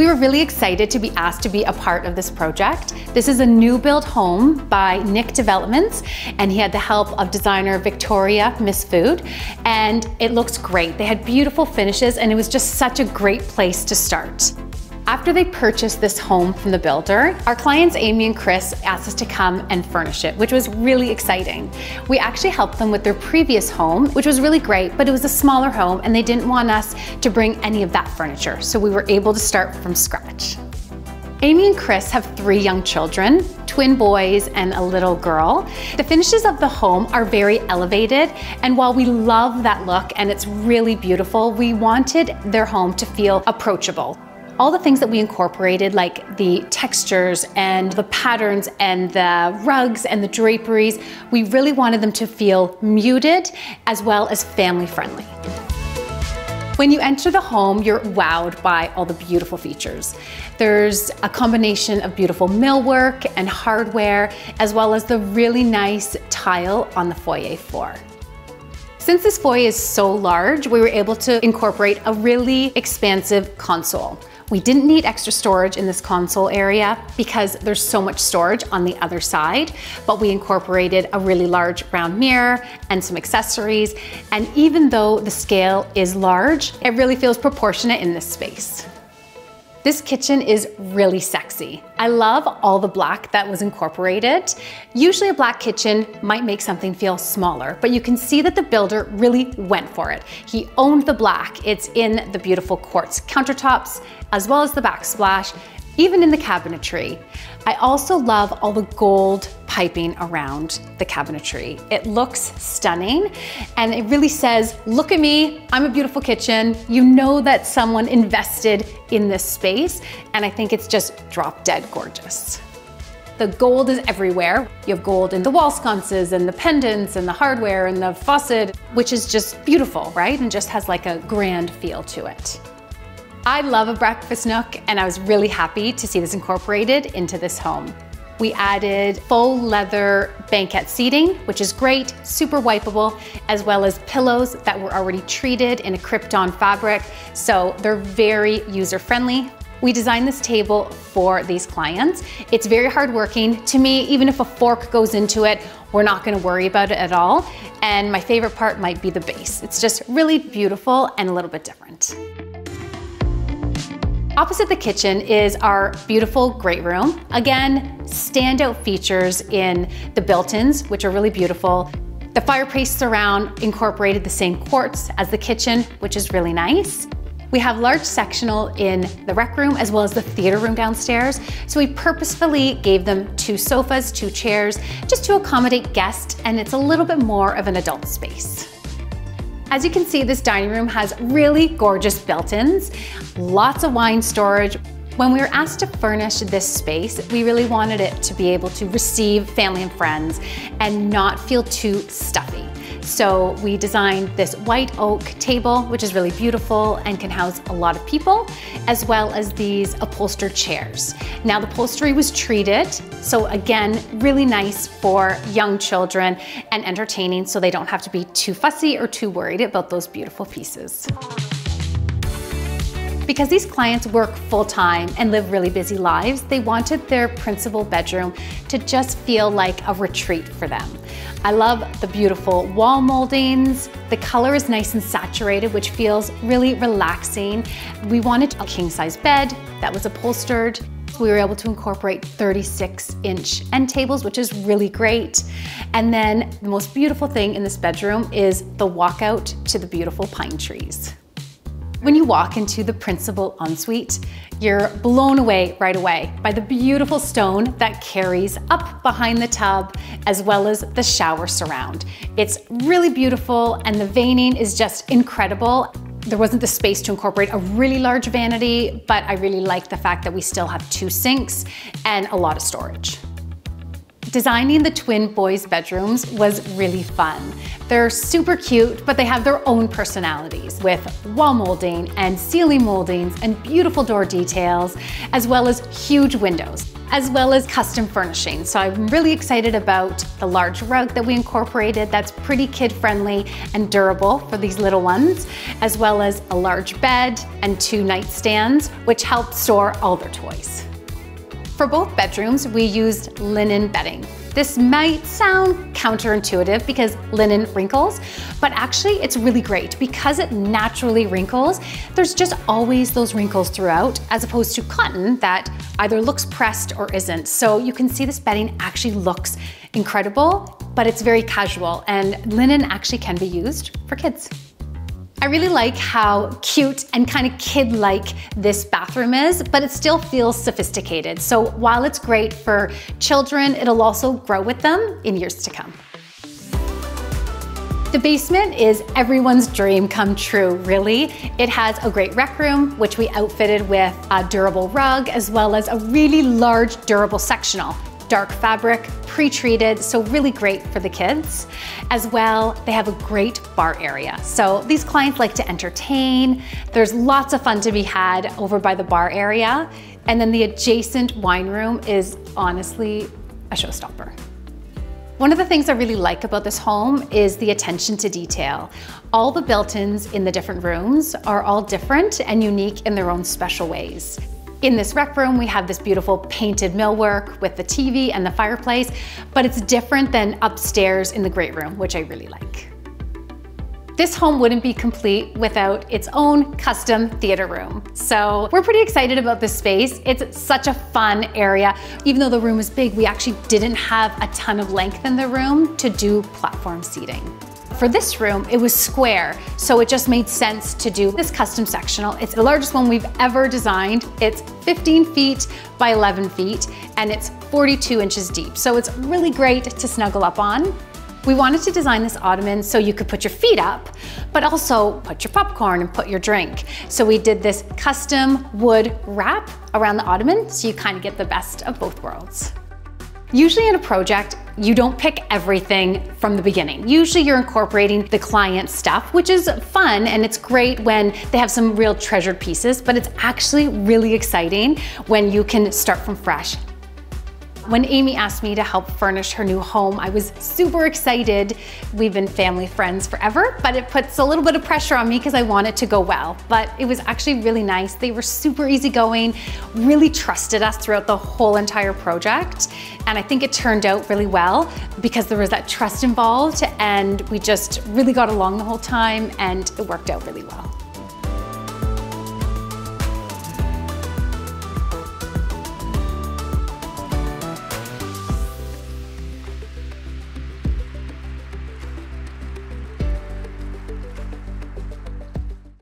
We were really excited to be asked to be a part of this project. This is a new build home by Nick Developments, and he had the help of designer Victoria Miss Food, and it looks great. They had beautiful finishes, and it was just such a great place to start. After they purchased this home from the builder, our clients Amy and Chris asked us to come and furnish it, which was really exciting. We actually helped them with their previous home, which was really great, but it was a smaller home and they didn't want us to bring any of that furniture. So we were able to start from scratch. Amy and Chris have three young children, twin boys and a little girl. The finishes of the home are very elevated, and while we love that look and it's really beautiful, we wanted their home to feel approachable all the things that we incorporated, like the textures and the patterns and the rugs and the draperies, we really wanted them to feel muted as well as family friendly. When you enter the home, you're wowed by all the beautiful features. There's a combination of beautiful millwork and hardware, as well as the really nice tile on the foyer floor. Since this foyer is so large, we were able to incorporate a really expansive console. We didn't need extra storage in this console area because there's so much storage on the other side, but we incorporated a really large round mirror and some accessories. And even though the scale is large, it really feels proportionate in this space. This kitchen is really sexy. I love all the black that was incorporated. Usually a black kitchen might make something feel smaller, but you can see that the builder really went for it. He owned the black. It's in the beautiful quartz countertops, as well as the backsplash, even in the cabinetry. I also love all the gold piping around the cabinetry. It looks stunning and it really says, look at me, I'm a beautiful kitchen. You know that someone invested in this space and I think it's just drop dead gorgeous. The gold is everywhere. You have gold in the wall sconces and the pendants and the hardware and the faucet, which is just beautiful, right? And just has like a grand feel to it. I love a breakfast nook and I was really happy to see this incorporated into this home. We added faux leather banquette seating, which is great, super wipeable, as well as pillows that were already treated in a Crypton fabric. So they're very user-friendly. We designed this table for these clients. It's very hardworking. To me, even if a fork goes into it, we're not gonna worry about it at all. And my favorite part might be the base. It's just really beautiful and a little bit different. Opposite the kitchen is our beautiful great room. Again, standout features in the built-ins, which are really beautiful. The fireplace surround incorporated the same quartz as the kitchen, which is really nice. We have large sectional in the rec room as well as the theater room downstairs. So we purposefully gave them two sofas, two chairs, just to accommodate guests and it's a little bit more of an adult space. As you can see, this dining room has really gorgeous built-ins, lots of wine storage. When we were asked to furnish this space, we really wanted it to be able to receive family and friends and not feel too stuffy. So we designed this white oak table, which is really beautiful and can house a lot of people, as well as these upholstered chairs. Now the upholstery was treated, so again, really nice for young children and entertaining so they don't have to be too fussy or too worried about those beautiful pieces. Because these clients work full time and live really busy lives, they wanted their principal bedroom to just feel like a retreat for them. I love the beautiful wall moldings. The color is nice and saturated, which feels really relaxing. We wanted a king size bed that was upholstered. We were able to incorporate 36 inch end tables, which is really great. And then the most beautiful thing in this bedroom is the walkout to the beautiful pine trees. When you walk into the principal ensuite, you're blown away right away by the beautiful stone that carries up behind the tub as well as the shower surround. It's really beautiful and the veining is just incredible. There wasn't the space to incorporate a really large vanity, but I really like the fact that we still have two sinks and a lot of storage. Designing the twin boys' bedrooms was really fun. They're super cute, but they have their own personalities with wall molding and ceiling moldings and beautiful door details, as well as huge windows, as well as custom furnishing. So I'm really excited about the large rug that we incorporated that's pretty kid friendly and durable for these little ones, as well as a large bed and two nightstands, which help store all their toys. For both bedrooms, we used linen bedding. This might sound counterintuitive because linen wrinkles, but actually it's really great because it naturally wrinkles. There's just always those wrinkles throughout as opposed to cotton that either looks pressed or isn't. So you can see this bedding actually looks incredible, but it's very casual and linen actually can be used for kids. I really like how cute and kind of kid-like this bathroom is, but it still feels sophisticated. So while it's great for children, it'll also grow with them in years to come. The basement is everyone's dream come true, really. It has a great rec room, which we outfitted with a durable rug, as well as a really large durable sectional dark fabric, pre-treated, so really great for the kids. As well, they have a great bar area. So these clients like to entertain. There's lots of fun to be had over by the bar area. And then the adjacent wine room is honestly a showstopper. One of the things I really like about this home is the attention to detail. All the built-ins in the different rooms are all different and unique in their own special ways. In this rec room, we have this beautiful painted millwork with the TV and the fireplace, but it's different than upstairs in the great room, which I really like. This home wouldn't be complete without its own custom theater room. So we're pretty excited about this space. It's such a fun area. Even though the room is big, we actually didn't have a ton of length in the room to do platform seating. For this room, it was square, so it just made sense to do this custom sectional. It's the largest one we've ever designed. It's 15 feet by 11 feet, and it's 42 inches deep. So it's really great to snuggle up on. We wanted to design this ottoman so you could put your feet up, but also put your popcorn and put your drink. So we did this custom wood wrap around the ottoman so you kind of get the best of both worlds. Usually in a project, you don't pick everything from the beginning. Usually you're incorporating the client stuff, which is fun and it's great when they have some real treasured pieces, but it's actually really exciting when you can start from fresh when Amy asked me to help furnish her new home, I was super excited. We've been family friends forever, but it puts a little bit of pressure on me because I want it to go well. But it was actually really nice. They were super easygoing, really trusted us throughout the whole entire project. And I think it turned out really well because there was that trust involved and we just really got along the whole time and it worked out really well.